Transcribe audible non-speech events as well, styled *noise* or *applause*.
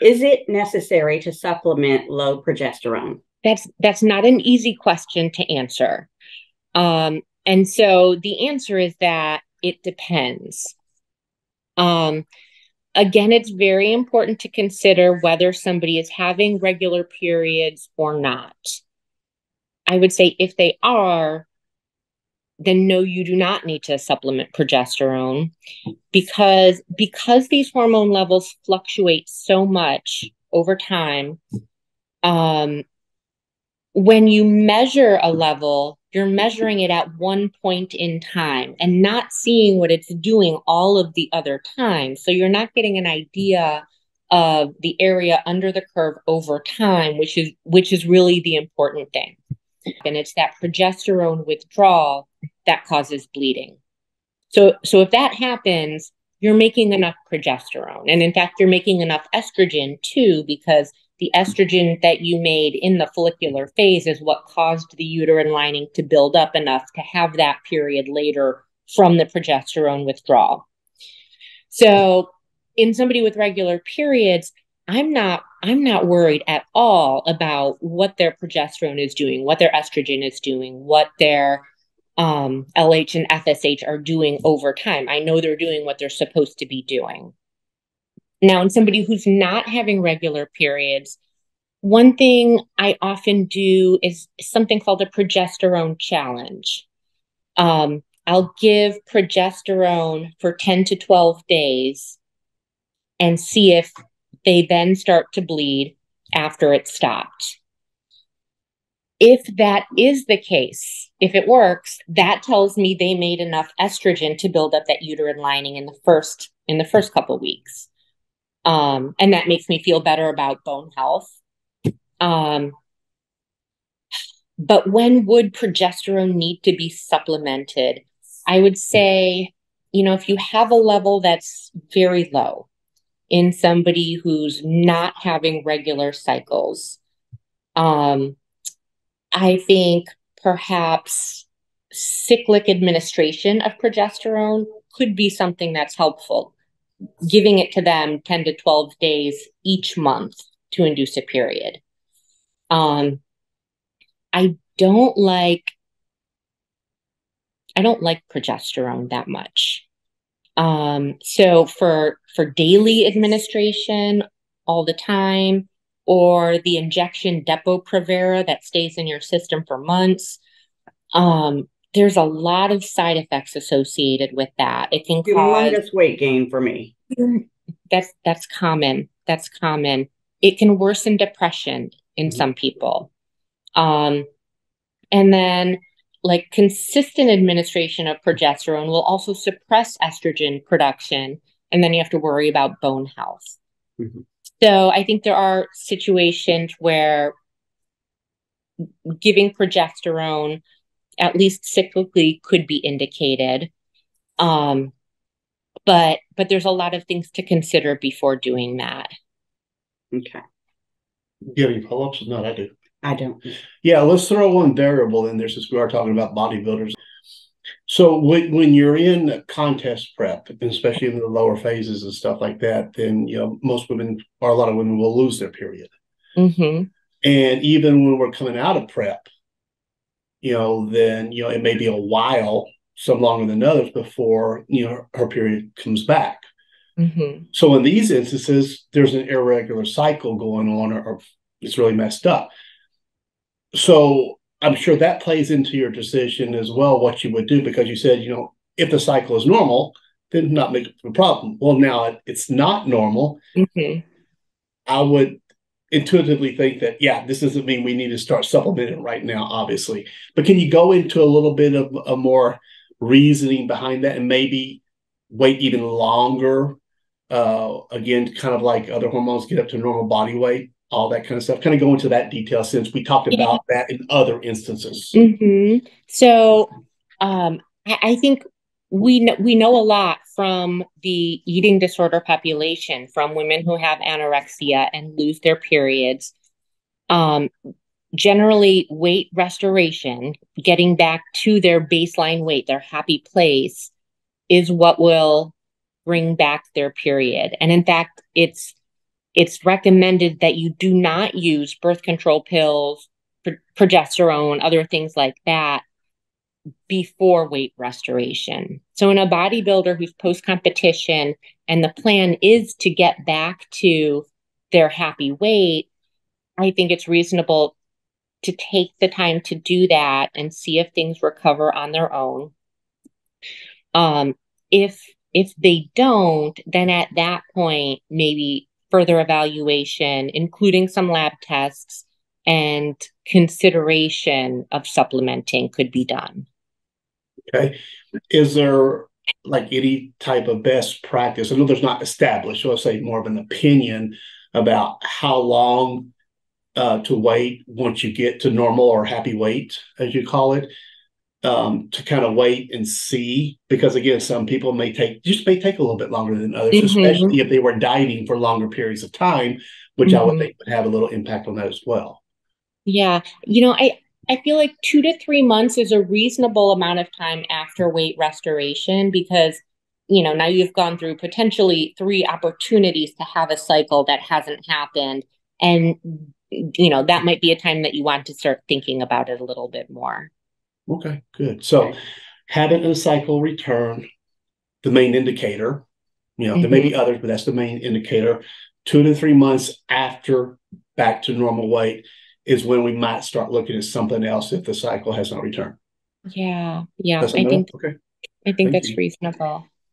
is it necessary to supplement low progesterone? That's that's not an easy question to answer. Um, and so the answer is that it depends. Um, again, it's very important to consider whether somebody is having regular periods or not. I would say if they are, then no, you do not need to supplement progesterone because because these hormone levels fluctuate so much over time. Um, when you measure a level, you're measuring it at one point in time and not seeing what it's doing all of the other times. So you're not getting an idea of the area under the curve over time, which is which is really the important thing. And it's that progesterone withdrawal that causes bleeding. So so if that happens, you're making enough progesterone. And in fact, you're making enough estrogen too, because the estrogen that you made in the follicular phase is what caused the uterine lining to build up enough to have that period later from the progesterone withdrawal. So, in somebody with regular periods, I'm not I'm not worried at all about what their progesterone is doing, what their estrogen is doing, what their um, LH and FSH are doing over time. I know they're doing what they're supposed to be doing. Now, in somebody who's not having regular periods, one thing I often do is something called a progesterone challenge. Um, I'll give progesterone for 10 to 12 days and see if they then start to bleed after it stopped. If that is the case, if it works, that tells me they made enough estrogen to build up that uterine lining in the first in the first couple weeks. Um, and that makes me feel better about bone health. Um, but when would progesterone need to be supplemented? I would say, you know, if you have a level that's very low in somebody who's not having regular cycles, um, I think perhaps cyclic administration of progesterone could be something that's helpful giving it to them 10 to 12 days each month to induce a period. Um, I don't like I don't like progesterone that much. Um, so for for daily administration all the time, or the injection Depo-Provera that stays in your system for months, um, there's a lot of side effects associated with that. It can Humongous cause weight gain for me. *laughs* That's that's common. That's common. It can worsen depression in mm-hmm. some people. Um, and then like consistent administration of progesterone will also suppress estrogen production and then you have to worry about bone health. Mm-hmm. So I think there are situations where giving progesterone at least cyclically could be indicated. Um, but but there's a lot of things to consider before doing that. Okay. Do you have any follow-ups? No, I do. I don't. Yeah, let's throw one variable in there since we are talking about bodybuilders. So when, when you're in contest prep, especially in the lower phases and stuff like that, then you know most women or a lot of women will lose their period. Mm-hmm. And even when we're coming out of prep, you know, then you know it may be a while, some longer than others, before you know her period comes back. Mm-hmm. So in these instances, there's an irregular cycle going on, or, or it's really messed up. So I'm sure that plays into your decision as well, what you would do, because you said, you know, if the cycle is normal, then not make a problem. Well, now it's not normal. Mm-hmm. I would intuitively think that yeah this doesn't mean we need to start supplementing right now obviously but can you go into a little bit of a more reasoning behind that and maybe wait even longer uh again kind of like other hormones get up to normal body weight all that kind of stuff kind of go into that detail since we talked about yeah. that in other instances mm-hmm. so um I think we know, we know a lot from the eating disorder population from women who have anorexia and lose their periods um, generally weight restoration getting back to their baseline weight their happy place is what will bring back their period and in fact it's it's recommended that you do not use birth control pills, pro- progesterone, other things like that before weight restoration. So, in a bodybuilder who's post competition and the plan is to get back to their happy weight, I think it's reasonable to take the time to do that and see if things recover on their own. Um, if if they don't, then at that point, maybe further evaluation, including some lab tests and consideration of supplementing could be done. Okay. Is there like any type of best practice? I know there's not established, so I'll say more of an opinion about how long uh, to wait once you get to normal or happy weight, as you call it, um, to kind of wait and see. Because again, some people may take just may take a little bit longer than others, Mhm. especially if they were dieting for longer periods of time, which I would Mhm. think would have a little impact on that as well. Yeah, you know, I I feel like two to three months is a reasonable amount of time after weight restoration because, you know, now you've gone through potentially three opportunities to have a cycle that hasn't happened. And, you know, that might be a time that you want to start thinking about it a little bit more. Okay, good. So having a cycle return, the main indicator, you know, there may be mm-hmm. others, but that's the main indicator. Two to three months after back to normal weight is when we might start looking at something else if the cycle has not returned. Yeah, yeah, I think Okay. I think Thank that's you. reasonable.